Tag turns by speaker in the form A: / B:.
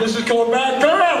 A: This is called Bad Girl.